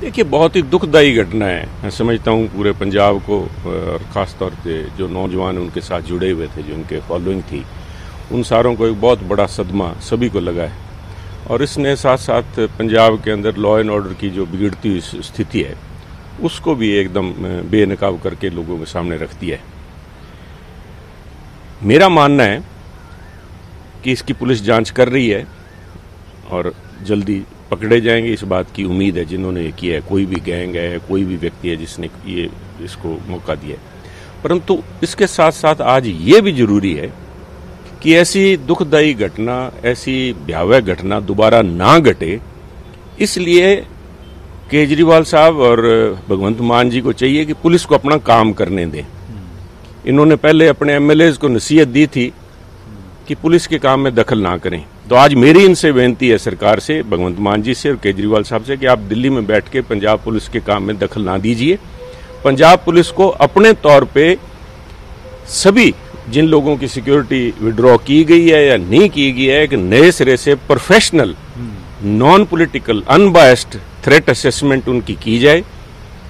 देखिए, बहुत ही दुखदायी घटना है। मैं समझता हूँ पूरे पंजाब को और ख़ास तौर जो नौजवान उनके साथ जुड़े हुए थे, जो उनके फॉलोइंग थी, उन सारों को एक बहुत बड़ा सदमा सभी को लगा है। और इसने साथ साथ पंजाब के अंदर लॉ एंड ऑर्डर की जो बिगड़ती स्थिति है, उसको भी एकदम बेनकाब करके लोगों के सामने रख दिया है। मेरा मानना है कि इसकी पुलिस जाँच कर रही है और जल्दी पकड़े जाएँगे, इस बात की उम्मीद है, जिन्होंने ये किया है। कोई भी गैंग है, कोई भी व्यक्ति है जिसने ये, इसको मौका दिया है। परंतु इसके साथ साथ आज ये भी ज़रूरी है कि ऐसी दुखदायी घटना, ऐसी भयावह घटना दोबारा ना घटे। इसलिए केजरीवाल साहब और भगवंत मान जी को चाहिए कि पुलिस को अपना काम करने दें। इन्होंने पहले अपने एमएलए को नसीहत दी थी कि पुलिस के काम में दखल ना करें। तो आज मेरी इनसे बेनती है सरकार से, भगवंत मान जी से और केजरीवाल साहब से कि आप दिल्ली में बैठ के पंजाब पुलिस के काम में दखल ना दीजिए। पंजाब पुलिस को अपने तौर पे सभी जिन लोगों की सिक्योरिटी विड्रॉ की गई है या नहीं की गई है, एक नए सिरे से professional non political unbiased threat assessment उनकी की जाए।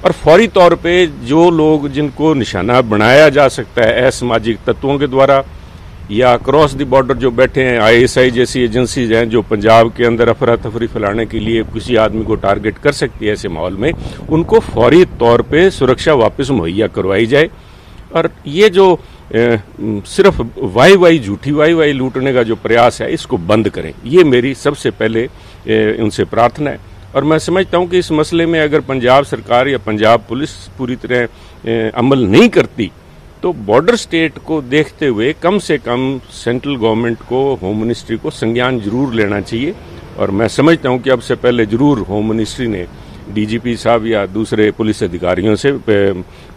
और फौरी तौर पे जो लोग जिनको निशाना बनाया जा सकता है, असामाजिक तत्वों के द्वारा या क्रॉस द बॉर्डर जो बैठे हैं आईएसआई जैसी एजेंसीज हैं जो पंजाब के अंदर अफरा तफरी फैलाने के लिए किसी आदमी को टारगेट कर सकती है ऐसे माहौल में उनको फौरी तौर पे सुरक्षा वापस मुहैया करवाई जाए। और ये जो ए, सिर्फ़ वाई वाई झूठी वाई वाई लूटने का जो प्रयास है इसको बंद करें। ये मेरी सबसे पहले ए, उनसे प्रार्थना है। और मैं समझता हूँ कि इस मसले में अगर पंजाब सरकार या पंजाब पुलिस पूरी तरह अमल नहीं करती तो बॉर्डर स्टेट को देखते हुए कम से कम सेंट्रल गवर्नमेंट को, होम मिनिस्ट्री को संज्ञान ज़रूर लेना चाहिए। और मैं समझता हूँ कि अब से पहले ज़रूर होम मिनिस्ट्री ने डीजीपी साहब या दूसरे पुलिस अधिकारियों से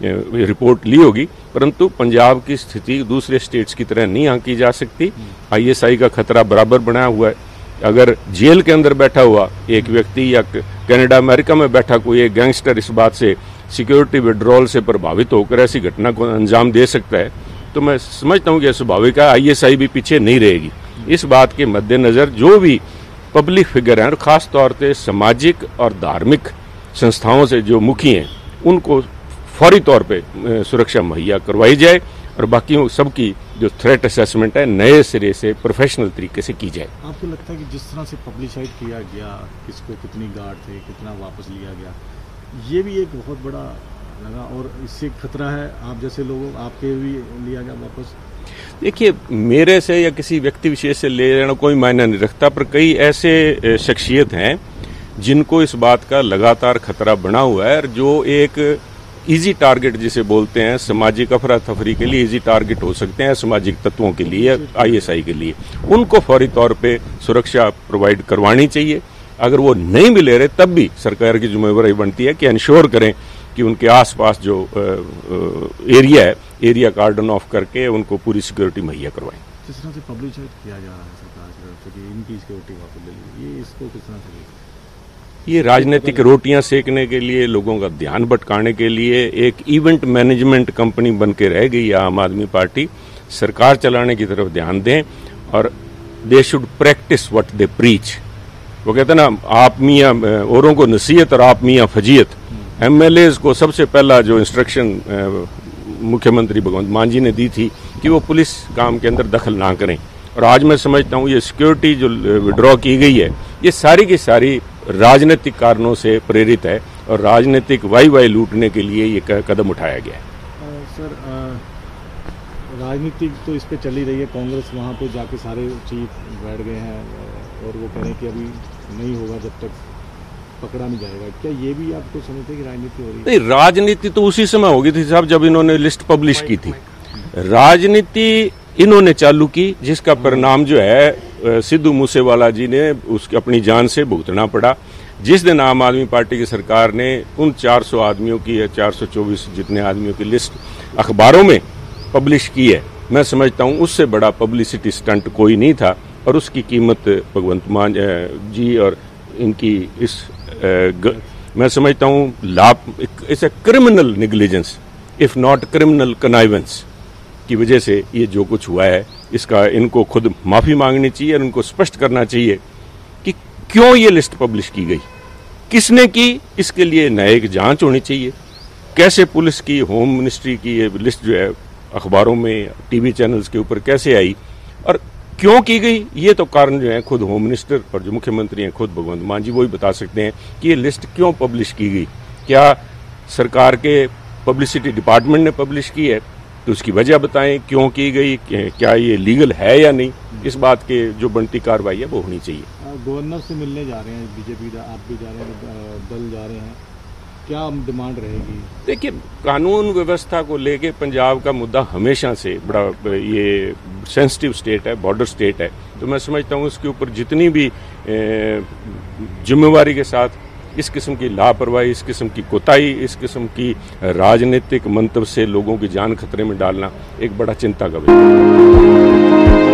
रिपोर्ट ली होगी। परंतु पंजाब की स्थिति दूसरे स्टेट्स की तरह नहीं आंकी जा सकती। आईएसआई का खतरा बराबर बना हुआ है। अगर जेल के अंदर बैठा हुआ एक व्यक्ति या कनाडा, अमेरिका में बैठा कोई एक गैंगस्टर इस बात से सिक्योरिटी विड्रॉल से प्रभावित होकर ऐसी घटना को अंजाम दे सकता है तो मैं समझता हूँ कि स्वाभाविक है आईएसआई भी पीछे नहीं रहेगी। इस बात के मद्देनजर जो भी पब्लिक फिगर हैं, और खास तौर से सामाजिक और धार्मिक संस्थाओं से जो मुखी हैं, उनको फौरी तौर पे सुरक्षा मुहैया करवाई जाए, और बाकी सबकी जो थ्रेट असेसमेंट है, नए सिरे से प्रोफेशनल तरीके से की जाए। आपको लगता है कि जिस तरह से पब्लिसाइड किया गया, किसको कितनी गार्ड थे, कितना वापस लिया गया ये भी एक बहुत बड़ा लगा और इससे खतरा है। आप जैसे लोगों आपके भी लिया गया वापस। देखिए मेरे से या किसी व्यक्ति विशेष से ले लेना कोई मायना नहीं रखता पर कई ऐसे शख्सियत हैं जिनको इस बात का लगातार खतरा बना हुआ है और जो एक इजी टारगेट जिसे बोलते हैं सामाजिक अफरा तफरी के लिए इजी टारगेट हो सकते हैं सामाजिक तत्वों के लिए आईएसआई के लिए। उनको फौरी तौर पे सुरक्षा प्रोवाइड करवानी चाहिए। अगर वो नहीं भी ले रहे तब भी सरकार की जिम्मेवारी बनती है कि इंश्योर करें कि उनके आसपास जो एरिया है एरिया कार्डन ऑफ़ करके उनको पूरी सिक्योरिटी मुहैया करवाएँ। जिस तरह से किया जा रहा है सरकार की तरफ़ से कि इनकी सिक्योरिटी वापस ले ली? ये इसको किस तरह से ये राजनीतिक रोटियाँ सेकने के लिए लोगों का ध्यान भटकाने के लिए एक इवेंट मैनेजमेंट कंपनी बन के रह गई आम आदमी पार्टी। सरकार चलाने की तरफ़ ध्यान दें और they should practice what they preach वो कहते हैं ना, आप मियाँ औरों को नसीहत और आप मियाँ फजीयत। एम एल एज़ को सबसे पहला जो इंस्ट्रक्शन मुख्यमंत्री भगवंत मान जी ने दी थी कि वो पुलिस काम के अंदर दखल ना करें। और आज मैं समझता हूँ ये सिक्योरिटी जो विड्रॉ की गई है, ये सारी की सारी राजनीतिक कारणों से प्रेरित है और राजनीतिक वाई वाई लूटने के लिए ये कदम उठाया गया है। सर राजनीति तो इस पर चली रही है, कांग्रेस वहाँ पे जाके सारे चीफ बैठ गए हैं और वो कह रहे हैं कि अभी नहीं होगा जब तक पकड़ा नहीं जाएगा। क्या ये भी आपको समझते कि राजनीति हो रही है? नहीं, राजनीति तो उसी समय होगी थी साहब, जब इन्होंने लिस्ट पब्लिश की थी। राजनीति इन्होंने चालू की, जिसका परिणाम जो है सिद्धू मूसेवाला जी ने उसकी अपनी जान से भुगतना पड़ा। जिस दिन आम आदमी पार्टी की सरकार ने उन 400 आदमियों की या 424 जितने आदमियों की लिस्ट अखबारों में पब्लिश की है, मैं समझता हूँ उससे बड़ा पब्लिसिटी स्टंट कोई नहीं था। और उसकी कीमत भगवंत मान जी और इनकी इस ग, मैं समझता हूँ लाभ it's a criminal negligence if not criminal connivance की वजह से ये जो कुछ हुआ है इसका इनको खुद माफ़ी मांगनी चाहिए और इनको स्पष्ट करना चाहिए कि क्यों ये लिस्ट पब्लिश की गई? किसने की? इसके लिए न्यायिक जाँच होनी चाहिए। कैसे पुलिस की होम मिनिस्ट्री की ये लिस्ट जो है अखबारों में टीवी चैनल्स के ऊपर कैसे आई? और क्यों की गई? ये तो कारण जो है, खुद होम मिनिस्टर और जो मुख्यमंत्री हैं, खुद भगवंत मान जी, वो ही बता सकते हैं कि ये लिस्ट क्यों पब्लिश की गई? क्या सरकार के पब्लिसिटी डिपार्टमेंट ने पब्लिश की है? तो उसकी वजह बताएँ, क्यों की गई? क्या ये लीगल है या नहीं? इस बात के जो बनती कार्रवाई है, वो होनी चाहिए। गवर्नर से मिलने जा रहे हैं, बीजेपी आप भी जा रहे हैं दल जा रहे हैं। क्या डिमांड रहेगी? देखिए, कानून व्यवस्था को लेके पंजाब का मुद्दा हमेशा से बड़ा, ये सेंसिटिव स्टेट है बॉर्डर स्टेट है। तो मैं समझता हूँ उसके ऊपर जितनी भी जिम्मेवारी के साथ इस किस्म की लापरवाही, इस किस्म की कोताही, इस किस्म की राजनीतिक मंतव से लोगों की जान खतरे में डालना एक बड़ा चिंता का विषय